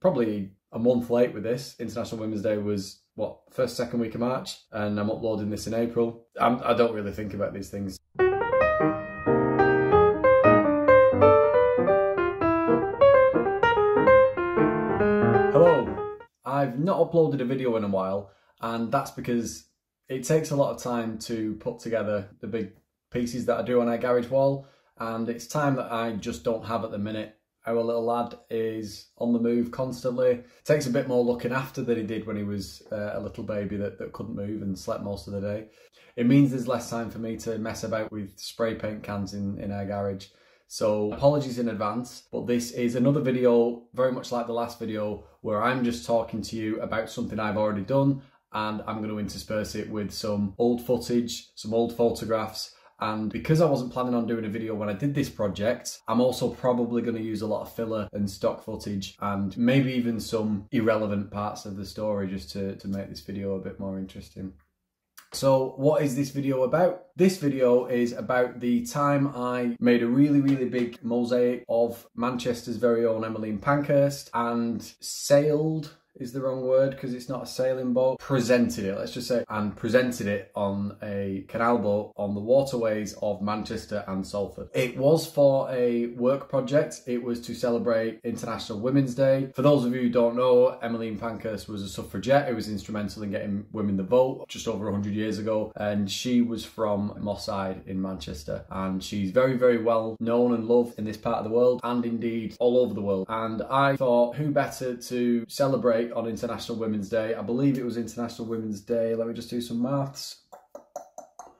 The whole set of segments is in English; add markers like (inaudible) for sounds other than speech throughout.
probably a month late with this. International Women's Day was what first second week of March, and I'm uploading this in April. I'm, I do not really think about these things. Hello, I've not uploaded a video in a while, and that's because it takes a lot of time to put together the big pieces that I do on our garage wall, and it's time that I just don't have at the minute our little lad is on the move constantly. Takes a bit more looking after than he did when he was uh, a little baby that, that couldn't move and slept most of the day. It means there's less time for me to mess about with spray paint cans in, in our garage. So apologies in advance, but this is another video, very much like the last video, where I'm just talking to you about something I've already done and I'm going to intersperse it with some old footage, some old photographs, and because I wasn't planning on doing a video when I did this project, I'm also probably going to use a lot of filler and stock footage and maybe even some irrelevant parts of the story just to, to make this video a bit more interesting. So what is this video about? This video is about the time I made a really, really big mosaic of Manchester's very own Emmeline Pankhurst and sailed is the wrong word because it's not a sailing boat. Presented it, let's just say, and presented it on a canal boat on the waterways of Manchester and Salford. It was for a work project. It was to celebrate International Women's Day. For those of you who don't know, Emmeline Pankhurst was a suffragette who was instrumental in getting women the vote just over 100 years ago. And she was from Moss Side in Manchester. And she's very, very well known and loved in this part of the world and indeed all over the world. And I thought, who better to celebrate on International Women's Day. I believe it was International Women's Day. Let me just do some maths.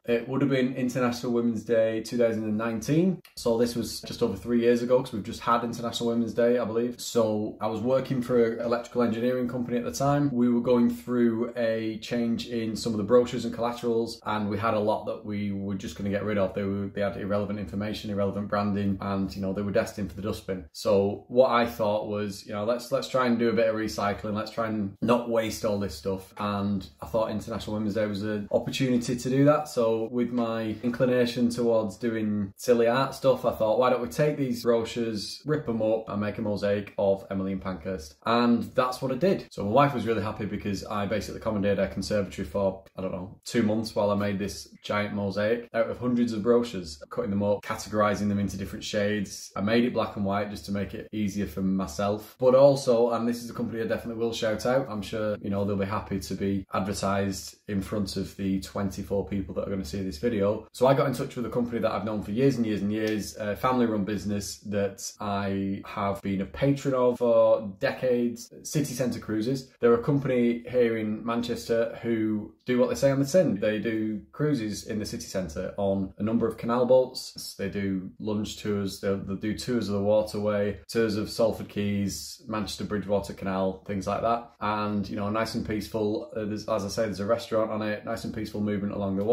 It would have been International Women's Day 2019. So this was just over three years ago because we've just had International Women's Day, I believe. So I was working for an electrical engineering company at the time. We were going through a change in some of the brochures and collaterals, and we had a lot that we were just going to get rid of. They were they had irrelevant information, irrelevant branding, and you know they were destined for the dustbin. So what I thought was, you know, let's let's try and do a bit of recycling. Let's try and not waste all this stuff. And I thought International Women's Day was an opportunity to do that. So with my inclination towards doing silly art stuff, I thought, why don't we take these brochures, rip them up, and make a mosaic of Emmeline Pankhurst? And that's what I did. So my wife was really happy because I basically commandeered her conservatory for, I don't know, two months while I made this giant mosaic out of hundreds of brochures, cutting them up, categorizing them into different shades. I made it black and white just to make it easier for myself. But also, and this is a company I definitely will shout out, I'm sure, you know, they'll be happy to be advertised in front of the 24 people that are going to see this video. So I got in touch with a company that I've known for years and years and years, a family run business that I have been a patron of for decades, City Centre Cruises. They're a company here in Manchester who do what they say on the tin. They do cruises in the city centre on a number of canal boats. They do lunch tours, they'll, they'll do tours of the waterway, tours of Salford Quays, Manchester Bridgewater Canal, things like that. And, you know, nice and peaceful. Uh, as I say, there's a restaurant on it, nice and peaceful movement along the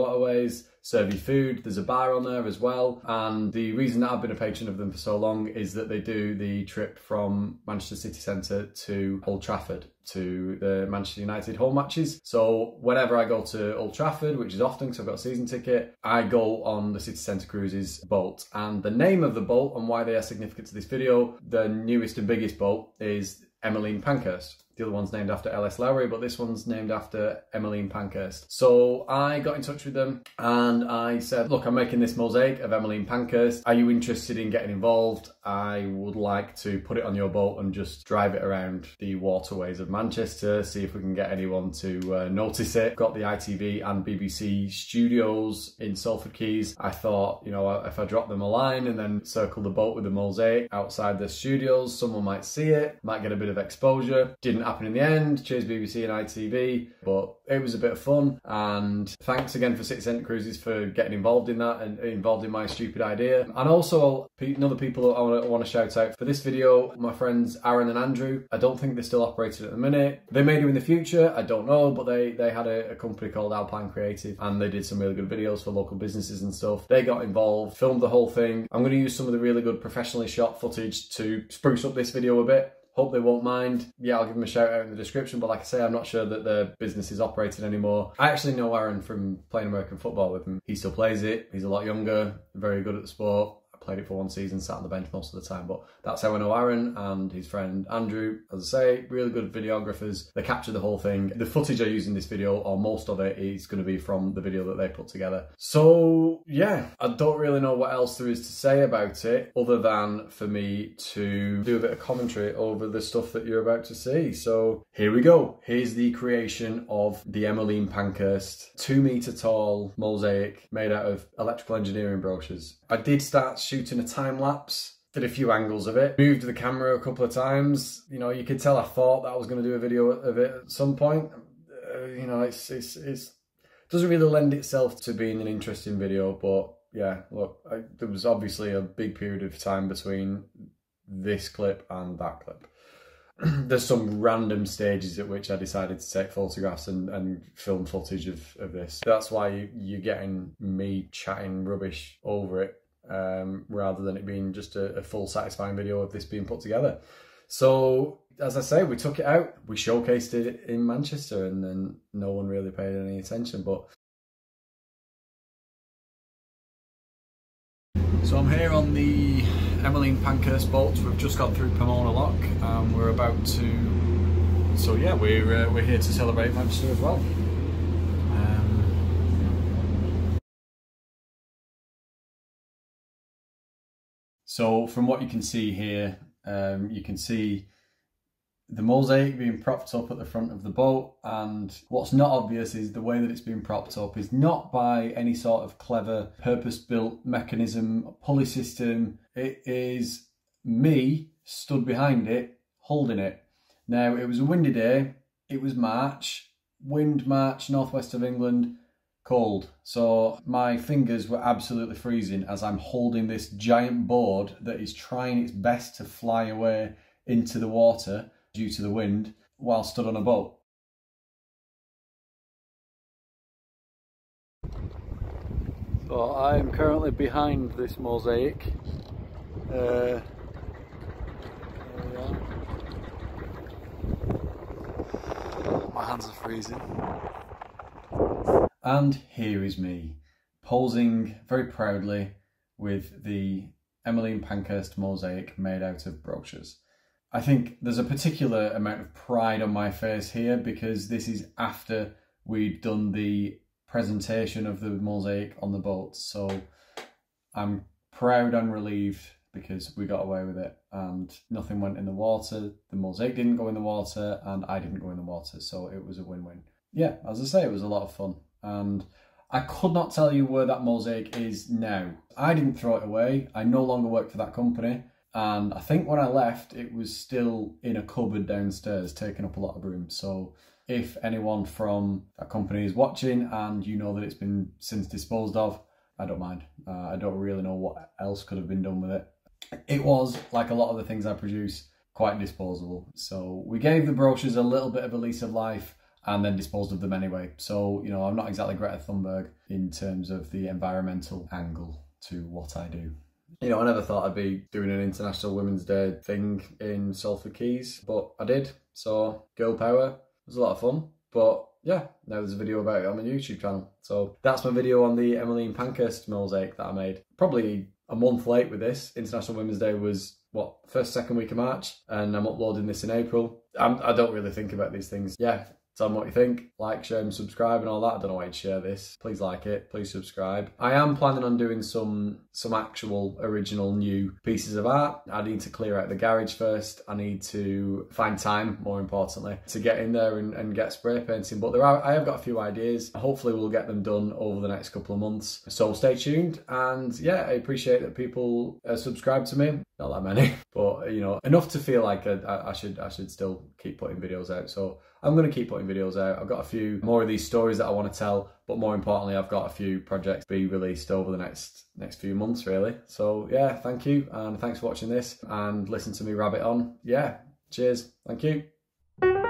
serve you food. There's a bar on there as well. And the reason that I've been a patron of them for so long is that they do the trip from Manchester City Centre to Old Trafford to the Manchester United home matches. So whenever I go to Old Trafford, which is often because I've got a season ticket, I go on the City Centre Cruises boat. And the name of the boat and why they are significant to this video, the newest and biggest boat is Emmeline Pankhurst. The other one's named after L.S. Lowry, but this one's named after Emmeline Pankhurst. So I got in touch with them and I said, look, I'm making this mosaic of Emmeline Pankhurst. Are you interested in getting involved? I would like to put it on your boat and just drive it around the waterways of Manchester, see if we can get anyone to uh, notice it. Got the ITV and BBC studios in Salford Quays. I thought, you know, if I drop them a line and then circle the boat with the mosaic outside the studios, someone might see it, might get a bit of exposure. Didn't happen in the end. Cheers BBC and ITV, but it was a bit of fun. And thanks again for City Centre Cruises for getting involved in that and involved in my stupid idea. And also another people I want I want to shout out for this video, my friends Aaron and Andrew. I don't think they're still operating at the minute. They may do in the future. I don't know, but they they had a, a company called Alpine Creative and they did some really good videos for local businesses and stuff. They got involved, filmed the whole thing. I'm going to use some of the really good professionally shot footage to spruce up this video a bit. Hope they won't mind. Yeah, I'll give them a shout out in the description. But like I say, I'm not sure that the business is operating anymore. I actually know Aaron from playing American football with him. He still plays it. He's a lot younger, very good at the sport played it for one season, sat on the bench most of the time. But that's how I know Aaron and his friend Andrew. As I say, really good videographers. They captured the whole thing. The footage I use in this video, or most of it, is going to be from the video that they put together. So yeah, I don't really know what else there is to say about it other than for me to do a bit of commentary over the stuff that you're about to see. So here we go. Here's the creation of the Emmeline Pankhurst two meter tall mosaic made out of electrical engineering brochures. I did start shooting a time lapse did a few angles of it, moved the camera a couple of times. You know, you could tell I thought that I was going to do a video of it at some point. Uh, you know, it's it's it's doesn't really lend itself to being an interesting video, but yeah, look, I, there was obviously a big period of time between this clip and that clip. (clears throat) There's some random stages at which I decided to take photographs and, and film footage of, of this. That's why you, you're getting me chatting rubbish over it um, rather than it being just a, a full satisfying video of this being put together. So as I say, we took it out, we showcased it in Manchester, and then no one really paid any attention. But so I'm here on the Emmeline Pankhurst boat. We've just got through Pomona Lock, and we're about to. So yeah, we're uh, we're here to celebrate Manchester as well. So from what you can see here, um, you can see the mosaic being propped up at the front of the boat. And what's not obvious is the way that it's being propped up is not by any sort of clever purpose-built mechanism pulley system. It is me stood behind it holding it. Now it was a windy day. It was march. Wind march northwest of england cold so my fingers were absolutely freezing as i'm holding this giant board that is trying its best to fly away into the water due to the wind while stood on a boat. So I'm currently behind this mosaic. Uh, My hands are freezing. And here is me, posing very proudly with the Emmeline Pankhurst mosaic made out of brochures. I think there's a particular amount of pride on my face here because this is after we'd done the presentation of the mosaic on the boat. So I'm proud and relieved because we got away with it and nothing went in the water. The mosaic didn't go in the water and I didn't go in the water. So it was a win-win. Yeah, as I say, it was a lot of fun. And I could not tell you where that mosaic is now. I didn't throw it away. I no longer work for that company. And I think when I left, it was still in a cupboard downstairs, taking up a lot of room. So if anyone from that company is watching and you know that it's been since disposed of, I don't mind. Uh, I don't really know what else could have been done with it. It was, like a lot of the things I produce, quite disposable. So we gave the brochures a little bit of a lease of life and then disposed of them anyway. So, you know, I'm not exactly Greta Thunberg in terms of the environmental angle to what I do. You know, I never thought I'd be doing an International Women's Day thing in Salford Quays, but I did. So, girl power was a lot of fun. But yeah, now there's a video about it on my YouTube channel. So that's my video on the Emmeline Pankhurst mosaic that I made. Probably a month late with this. International Women's Day was what first second week of March, and I'm uploading this in April. I'm, I do not really think about these things. Yeah, Tell me what you think. Like, share and subscribe and all that. I don't know why you'd share this. Please like it. Please subscribe. I am planning on doing some some actual original new pieces of art. I need to clear out the garage first. I need to find time, more importantly, to get in there and, and get spray painting. But there are I have got a few ideas. Hopefully we'll get them done over the next couple of months. So stay tuned. And yeah, I appreciate that people uh, subscribe to me. Not that many, (laughs) but you know, enough to feel like I, I should I should still keep putting videos out. So I'm going to keep putting videos out. I've got a few more of these stories that I want to tell, but more importantly, I've got a few projects be released over the next next few months, really. So yeah, thank you, and thanks for watching this, and listen to me rabbit on. Yeah, cheers. Thank you.